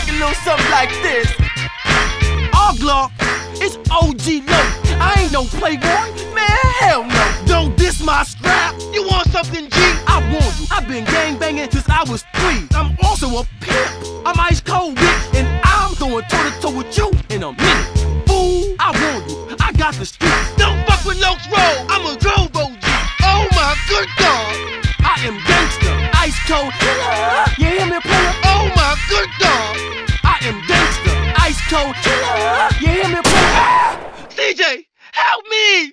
kick a little something like this. Oglaw, it's OG Loc. I ain't no playboy, man, hell no. Don't diss my strap. You want something, G? I want you, I've been gang banging since I was three. I'm also a pimp. I'm ice cold, bitch, and I'm going toe to toe with you in a minute. Fool, I want you, I got the streets. Don't fuck with Lokes Road. I'm a Grove OG. Oh my good God. I am gangster, ice cold. Yeah, you hear me, player? Am gangster. Ice cold killer. You hear me? Ah! CJ, help me!